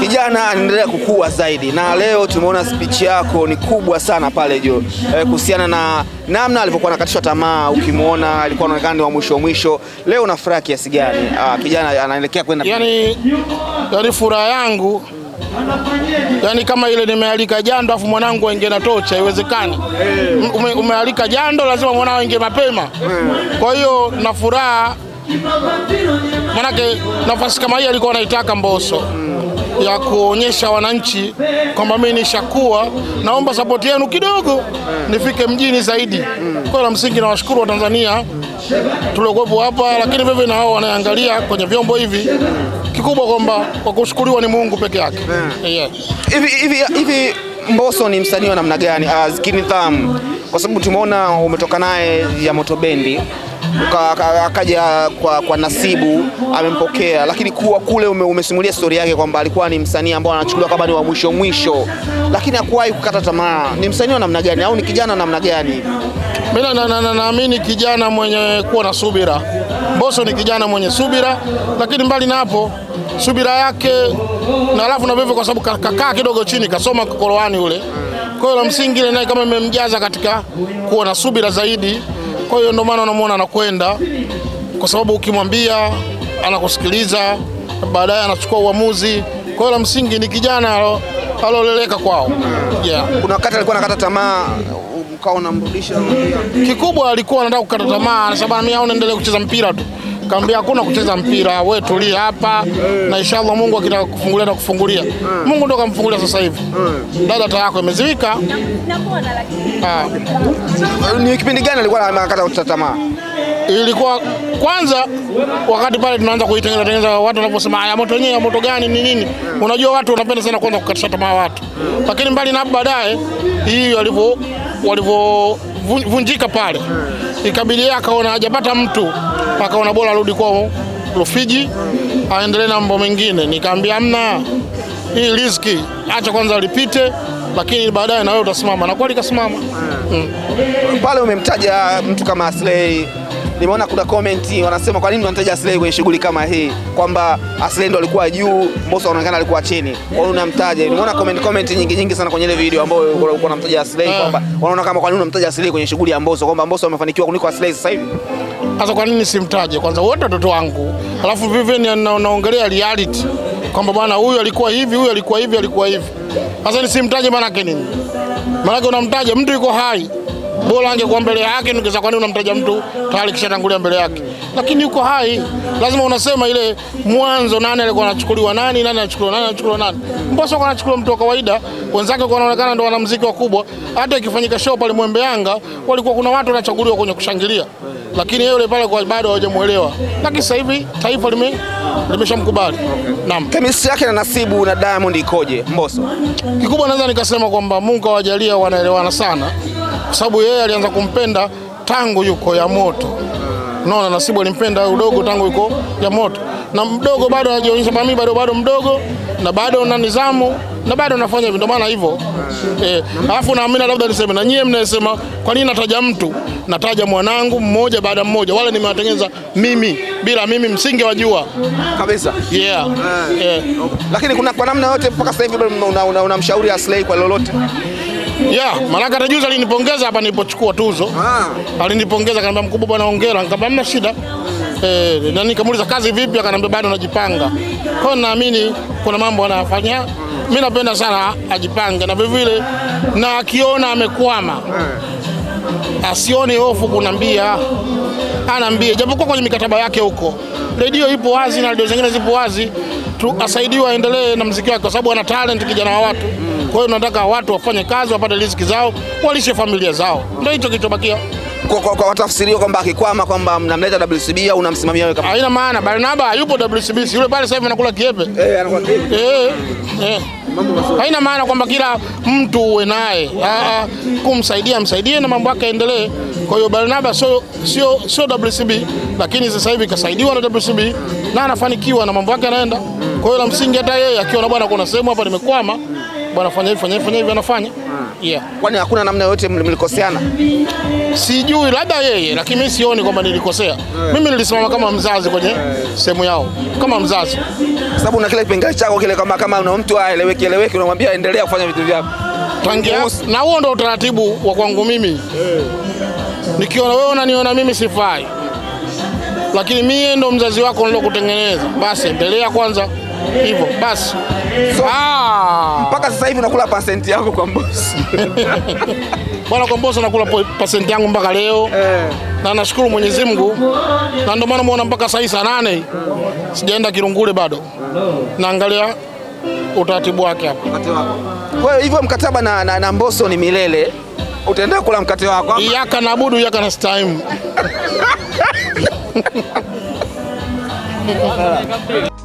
Kijana anaendelea kukua zaidi, na leo tumeona speech yako ni kubwa sana pale juu e, kuhusiana na namna alivyokuwa anakatishwa tamaa. Ukimwona alikuwa anaonekana ni wa mwisho mwisho, leo una furaha kiasi gani? Ah, kijana anaelekea kwenda yani, yani furaha yangu yani kama ile nimealika jando afu mwanangu aingie na tocha, haiwezekani. Ume, umealika jando, lazima mwanao aingie mapema. Kwa hiyo na furaha, manake nafasi kama hii alikuwa anaitaka Mbosso ya kuonyesha wananchi kwamba mimi nishakuwa, naomba sapoti yenu kidogo nifike mjini zaidi. Kwa la msingi nawashukuru Watanzania tuliokuwepo hapa, lakini vivyo na wao wanaangalia kwenye vyombo hivi, kikubwa kwamba kwa kushukuriwa ni Mungu peke yake. Yeah. hivi hivi hivi. Mbosso ni msanii wa namna gani uh, kinidhamu? Kwa sababu tumeona umetoka naye ya Moto Bendi akaja kwa, kwa Nasibu amempokea, lakini kuwa kule ume, umesimulia stori yake kwamba alikuwa ni msanii ambao anachukuliwa kama ni wa mwisho mwisho, lakini hakuwahi kukata tamaa. Ni msanii wa namna gani au ni kijana namna gani? Mimi na- na- na- naamini kijana mwenye kuwa na subira. Mbosso ni kijana mwenye subira, lakini mbali na hapo subira yake na alafu na vivyo, kwa sababu ka- kakaa kidogo chini kasoma Qur'ani ule. Kwa hiyo la msingi ile naye kama imemjaza katika kuwa na subira zaidi. Kwa hiyo ndio maana unamwona anakwenda, kwa sababu ukimwambia anakusikiliza, baadaye anachukua uamuzi. Kwa hiyo la msingi ni kijana aloleleka kwao, yeah. Kuna wakati alikuwa anakata tamaa, ukawa unamrudisha kikubwa alikuwa anataka kukata tamaa, anasema mimi aone endelee kucheza mpira tu. Kaambia hakuna kucheza mpira, we tulia hapa na inshallah Mungu akitaka kufungulia na kufungulia. Mungu ndo kamfungulia sasa hivi. Dada taa yako imeziwika. Ah, ni kipindi gani alikuwa anakata tamaa? ilikuwa kwanza wakati pale tunaanza kuitengeneza tengeneza watu wanaposema ya moto wenyewe ya moto gani ni nini, unajua watu wanapenda sana kwanza kukatisha tamaa watu, lakini mbali na baadaye hii walivyo walivyovunjika pale, ikabidi yeye akaona hajapata mtu, akaona bora arudi kwao Rufiji aendelee na mambo mengine. Nikamwambia amna, hii riziki acha kwanza lipite, lakini baadaye na wewe utasimama, na kweli kasimama. Mm. Pale umemtaja mtu kama Aslay, nimeona kuna comment wanasema kwa nini unamtaja Aslay kwenye shughuli kama hii, kwamba Aslay ndo alikuwa juu, Mbosso anaonekana alikuwa chini, kwa nini unamtaja. Nimeona comment comment nyingi nyingi sana kwenye ile video ambayo ulikuwa unamtaja Aslay, Ah. kwamba wanaona kama kwa nini unamtaja Aslay kwenye shughuli ya Mbosso, kwamba Mbosso amefanikiwa kuliko Aslay sasa hivi. Sasa kwa nini simtaje? Kwanza wote watoto wangu, alafu vivyo ni naongelea reality kwamba bwana huyu alikuwa hivi, huyu alikuwa hivi, alikuwa hivi. Sasa nisimtaje maanake nini? Maanake unamtaja mtu yuko hai, bora angekuwa mbele yake, ningeza kwani unamtaja mtu? Tayari kishatangulia mbele yake, lakini yuko hai, lazima unasema ile mwanzo, nani alikuwa anachukuliwa nani, nani anachukuliwa nani, anachukuliwa nani. Mbosso alikuwa anachukuliwa mtu wa kawaida, wenzake kwa wanaonekana ndio wanamuziki wakubwa. Hata ikifanyika show pale Mwembe Yanga, walikuwa kuna watu wanachaguliwa kwenye kushangilia. Lakini yeye yule pale kwa bado hawajamuelewa, lakini sasa hivi taifa lime limeshamkubali. Naam, Chemistry yake na Nasibu na Diamond ikoje? Mbosso? kikubwa naweza nikasema kwamba Mungu awajalia wanaelewana sana, kwa sababu yeye alianza kumpenda tangu yuko ya moto. Unaona, Nasibu alimpenda udogo tangu yuko ya moto, na mdogo bado anajionyesha mimi bado bado mdogo na bado na nidhamu na bado nafanya hivyo, ndio maana hivyo eh. Alafu naamini labda niseme na nyie mnasema, kwa nini nataja mtu? Nataja mwanangu mmoja baada mmoja, wale nimewatengeneza mimi, bila mimi msingewajua. Kabisa. Yeah. Yeah. Lakini kuna kwa namna yote mpaka sasa hivi unamshauri una, Aslay kwa lolote? Yeah, maanake hata juzi alinipongeza hapa nilipochukua tuzo. Ah. Alinipongeza akaniambia, mkubwa bwana, hongera. Nikamwambia hamna shida. Eh, na nikamuuliza kazi vipi, akaniambia bado najipanga. Kwa hiyo naamini kuna mambo anayafanya. Mimi napenda sana ajipange na vivile vile na akiona amekwama asione hofu kunambia, anaambia japokuwa kwenye mikataba yake huko redio ipo wazi na redio zingine zipo wazi tu, asaidiwe aendelee na mziki wake, kwa sababu ana talent, kijana wa watu. Kwa hiyo tunataka watu wafanye kazi, wapate riziki zao, walishe familia zao, ndio hicho kilichobakia. Kwa, kwa, kwa watafsirio kwamba akikwama kwamba mnamleta WCB au unamsimamia wewe kama Haina maana Barnaba yupo WCB, si yule pale sasa hivi anakula kiepe eh, anakula kiepe Eh, eh. Haina maana kwamba kila mtu uwe naye, Ah, ah, kumsaidia msaidie na mambo yake yaendelee. Kwa hiyo Barnaba sio sio sio WCB, lakini sasa hivi kasaidiwa na WCB na anafanikiwa na mambo yake yanaenda. Kwa hiyo la msingi hata yeye akiona bwana, kuna sehemu hapa nimekwama, bwana, fanya hivi fanya hivi fanya hivi, anafanya yeah. Kwani hakuna namna yoyote mlikoseana? Sijui labda yeye, lakini mimi sioni kwamba nilikosea. Mimi nilisimama kama mzazi kwenye sehemu yao, kama mzazi. Sababu na kile kipengele chako kile, kama kama una mtu aeleweki eleweki, unamwambia endelea kufanya vitu vyako. Tangia, na huo ndo utaratibu wa kwangu mimi. Nikiona wewe unaniona mimi sifai, lakini mie ndo mzazi wako nilokutengeneza, basi endelea kwanza hivyo basi. So, Ah, mpaka sasa hivi unakula pasenti yako kwa mbosi. bwana kwa Mbosso nakula pasenti yangu mpaka leo eh. na nashukuru Mwenyezi Mungu, na ndio maana muona mpaka saa hii saa nane sijaenda Kirungule bado, naangalia utaratibu wake hapo. Kwa hiyo hivyo mkataba na, na, na Mbosso ni milele, utaendelea kula mkate wako ama? Iyaka yaka na nastaimu.